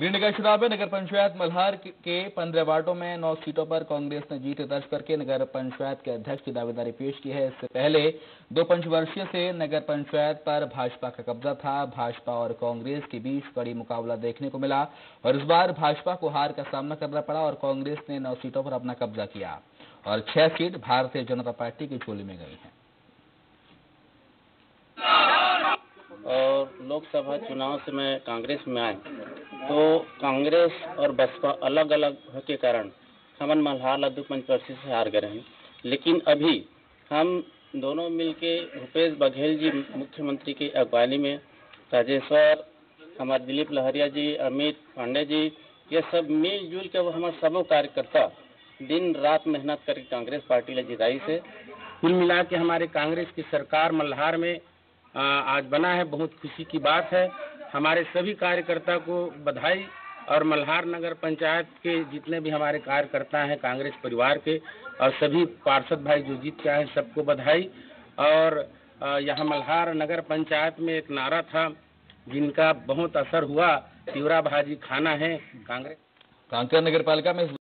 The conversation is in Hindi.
गृहनगर चुनाव में नगर पंचायत मल्हार के पंद्रह वार्डों में नौ सीटों पर कांग्रेस ने जीत दर्ज करके नगर पंचायत के अध्यक्ष की दावेदारी पेश की है। इससे पहले दो पंचवर्षीय से नगर पंचायत पर भाजपा का कब्जा था। भाजपा और कांग्रेस के बीच कड़ी मुकाबला देखने को मिला और इस बार भाजपा को हार का सामना करना पड़ा और कांग्रेस ने नौ सीटों पर अपना कब्जा किया और छह सीट भारतीय जनता पार्टी की झोली में गई है। और लोकसभा चुनाव से मैं कांग्रेस में आए तो कांग्रेस और बसपा अलग अलग के कारण हमन मल्हार लद्दू पंचवर्षी से हार गए हैं लेकिन अभी हम दोनों मिलके भूपेश बघेल जी मुख्यमंत्री की अगवानी में, राजेश्वर, हमारे दिलीप लहरिया जी, अमित पांडे जी, ये सब मिलजुल के वो हमारे सबों कार्यकर्ता दिन, रात मेहनत करके कांग्रेस पार्टी ले जिताई से, कुल मिला के हमारे कांग्रेस की सरकार मल्हार में आज बना है, बहुत खुशी की बात है। हमारे सभी कार्यकर्ता को बधाई और मल्हार नगर पंचायत के जितने भी हमारे कार्यकर्ता हैं, कांग्रेस परिवार के और सभी पार्षद भाई जो जीत के आए सबको बधाई। और यहाँ मल्हार नगर पंचायत में एक नारा था, जिनका बहुत असर हुआ। तिवरा भाजी खाना है, कांग्रेस कांकेर नगर पालिका में